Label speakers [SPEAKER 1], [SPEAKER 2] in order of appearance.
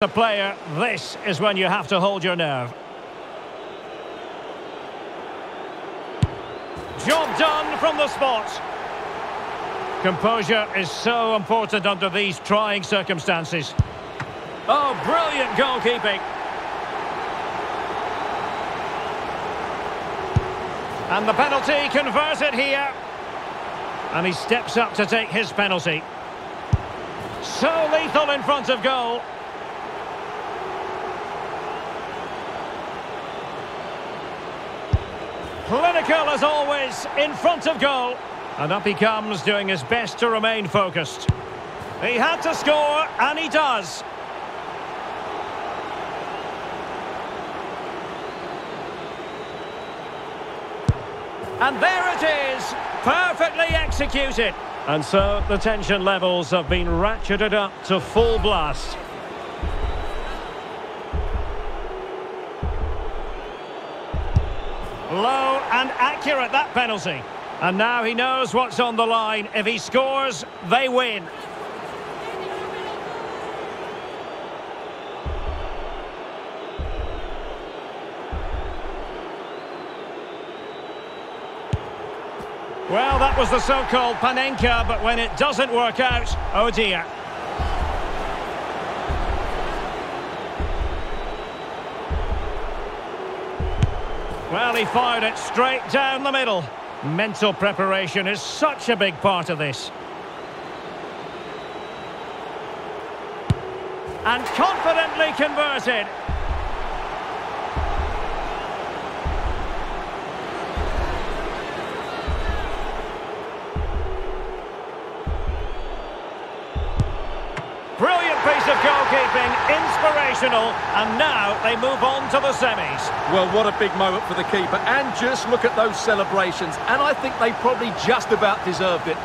[SPEAKER 1] A player, this is when you have to hold your nerve. Job done from the spot. Composure is so important under these trying circumstances. Oh, brilliant goalkeeping. And the penalty converted here. And he steps up to take his penalty. So lethal in front of goal. Clinical as always, in front of goal. And up he comes, doing his best to remain focused. He had to score, and he does. And there it is, perfectly executed. And so the tension levels have been ratcheted up to full blast. Low and accurate, that penalty. And now he knows what's on the line. If he scores, they win. Well, that was the so-called Panenka, but when it doesn't work out, oh dear. Well, he fired it straight down the middle. Mental preparation is such a big part of this. And confidently converted. Brilliant piece of goalkeeping, inspirational, and now they move on to the semis.
[SPEAKER 2] Well, what a big moment for the keeper, and just look at those celebrations, and I think they probably just about deserved it.